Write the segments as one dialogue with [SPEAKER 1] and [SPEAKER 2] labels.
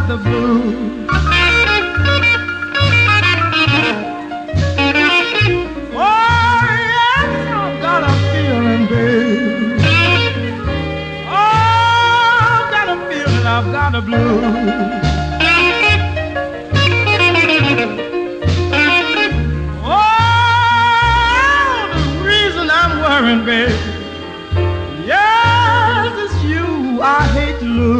[SPEAKER 1] out the blue. Oh, yes, I've got a feeling, babe. Oh, I've got a feeling, I've got oh, Yes, it's you I hate to lose.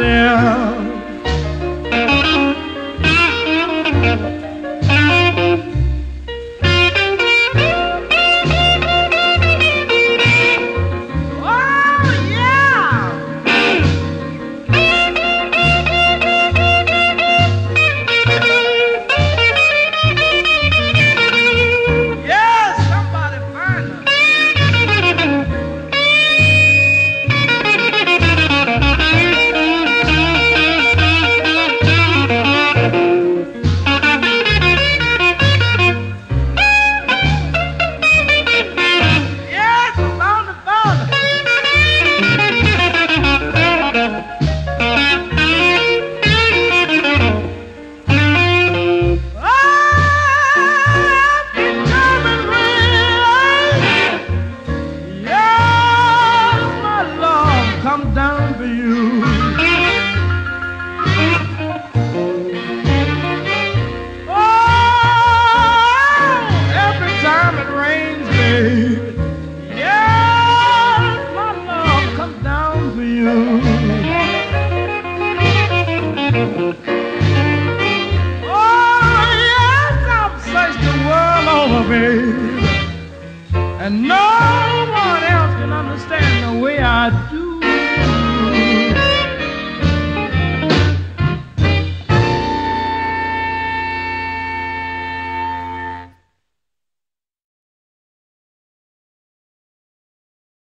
[SPEAKER 1] there And no one else can understand the way I do.